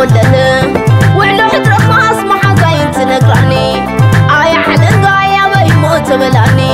مدنا وعلى حجرة خاص ما حقاين آية حلقة يا بيموت بلاني.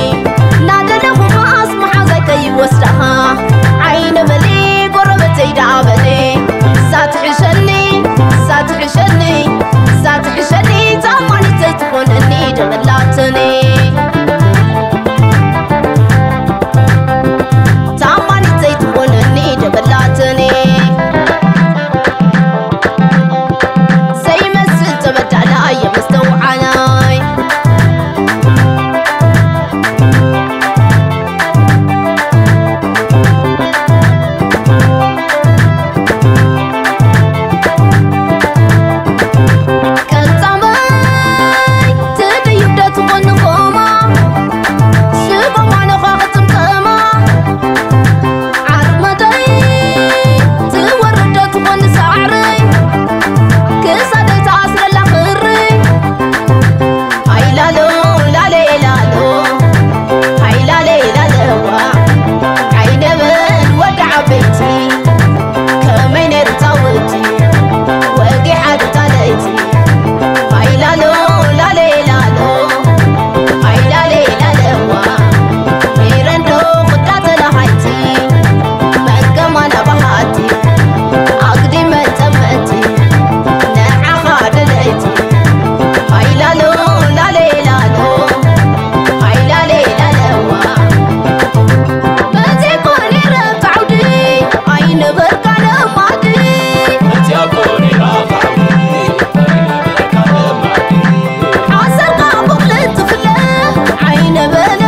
我们。